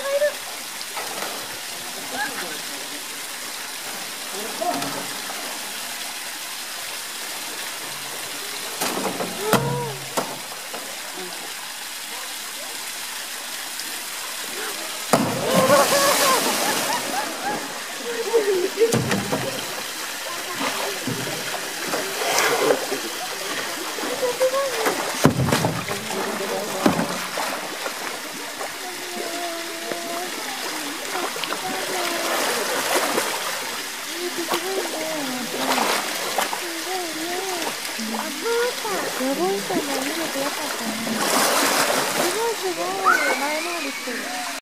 入る。寝坊したの見れてよかったね。すごいすごい。前回りしてる。